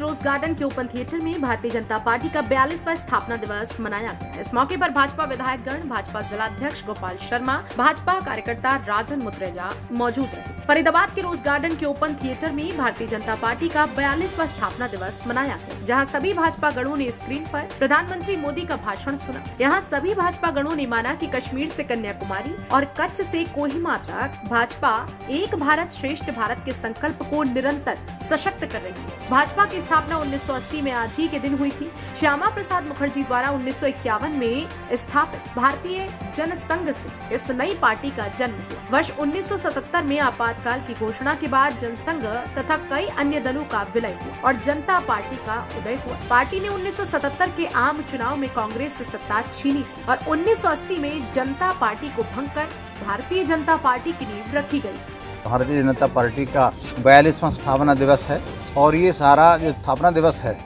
Garden के open theatre में Bharatiya Janata party का बयालीसवा स्थापना दिवस मनाया गया। इस मौके पर भाजपा विधायक गण भाजपा जिलाध्यक्ष गोपाल शर्मा, भाजपा कार्यकर्ता राजन मुत्रेजा मौजूद रहे। फरीदाबाद के रोज गार्डन के ओपन थिएटर में भारतीय जनता पार्टी का बयालीसवा स्थापना दिवस मनाया गया। जहाँ सभी भाजपा गणों ने स्क्रीन पर प्रधानमंत्री मोदी का भाषण सुना। यहाँ सभी भाजपा गणों ने माना कि कश्मीर से कन्याकुमारी और कच्छ से कोहिमा तक भाजपा एक भारत श्रेष्ठ भारत के संकल्प को निरंतर सशक्त कर रही है। भाजपा की स्थापना 1980 में आज ही के दिन हुई थी। श्यामा प्रसाद मुखर्जी द्वारा उन्नीस सौ इक्यावन में स्थापित भारतीय जनसंघ से इस नई पार्टी का जन्म हुआ। वर्ष 1977 में आपातकाल की घोषणा के बाद जनसंघ तथा कई अन्य दलों का विलय और जनता पार्टी का उदय हुआ। पार्टी ने 1977 के आम चुनाव में कांग्रेस से सत्ता छीनी और 1980 में जनता पार्टी को भंग कर भारतीय जनता पार्टी की नींव रखी गई। भारतीय जनता पार्टी का बयालीसवा स्थापना दिवस है और ये सारा जो स्थापना दिवस है,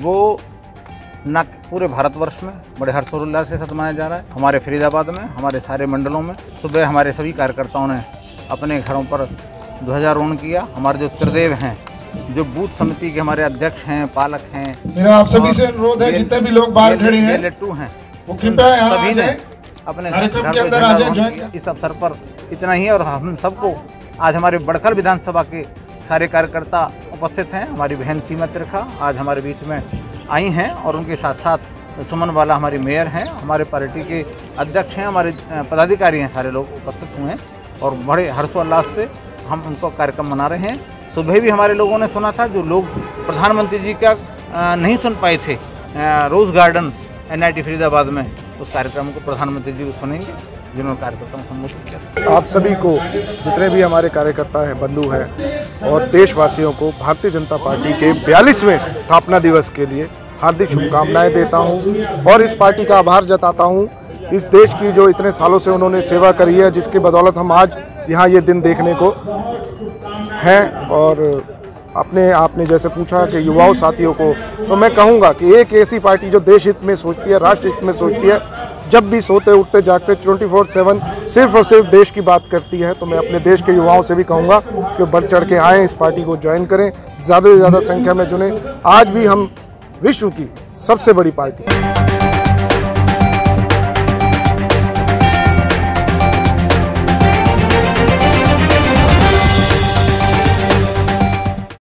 वो न पूरे भारतवर्ष में, बड़े हर्षोल्लास के साथ मनाया जा रहा है। हमारे फरीदाबाद में, हमारे सारे मंडलों में, सुबह हमारे सभी कार्यकर्ताओं ने अपने घरों पर ध्वजारोहण किया। हमारे जो त्रिदेव हैं जो बूथ समिति के हमारे अध्यक्ष हैं पालक हैं मेरा आप सभी से अनुरोध है जितने भी लोग बाहर खड़े हैं लट्टू हैं वो कृपया यहाँ सभी ने। अपने घर के अंदर आ जाए, झंडा ज्वाइन इस अवसर पर इतना ही और हम सबको आज हमारे बड़खल विधानसभा के सारे कार्यकर्ता उपस्थित हैं हमारी बहन सीमा त्रिखा आज हमारे बीच में आई हैं और उनके साथ साथ सुमन वाला हमारी मेयर हैं हमारे पार्टी के अध्यक्ष हैं हमारे पदाधिकारी हैं सारे लोग उपस्थित हुए हैं और बड़े हर्षोल्लास से हम उनको कार्यक्रम मना रहे हैं। सुबह भी हमारे लोगों ने सुना था, जो लोग प्रधानमंत्री जी का नहीं सुन पाए थे रोज़ गार्डन एनआईटी फरीदाबाद में, उस कार्यक्रम को प्रधानमंत्री जी को सुनेंगे, जिन्होंने कार्यकर्ताओं को संबोधित किया आप सभी को, जितने भी हमारे कार्यकर्ता हैं, बंधु हैं, और देशवासियों को, भारतीय जनता पार्टी के बयालीसवें स्थापना दिवस के लिए हार्दिक शुभकामनाएँ देता हूँ, और इस पार्टी का आभार जताता हूँ। इस देश की जो इतने सालों से उन्होंने सेवा करी है, जिसके बदौलत हम आज यहाँ ये दिन देखने को हैं और अपने आपने जैसे पूछा कि युवाओं साथियों को तो मैं कहूँगा कि एक ऐसी पार्टी जो देश हित में सोचती है, राष्ट्र हित में सोचती है, जब भी सोते उठते जागते ट्वेंटी फोर सेवन सिर्फ़ और सिर्फ़ देश की बात करती है तो मैं अपने देश के युवाओं से भी कहूँगा कि बढ़ चढ़ के आएँ, इस पार्टी को ज्वाइन करें, ज़्यादा से ज़्यादा संख्या में चुनें। आज भी हम विश्व की सबसे बड़ी पार्टी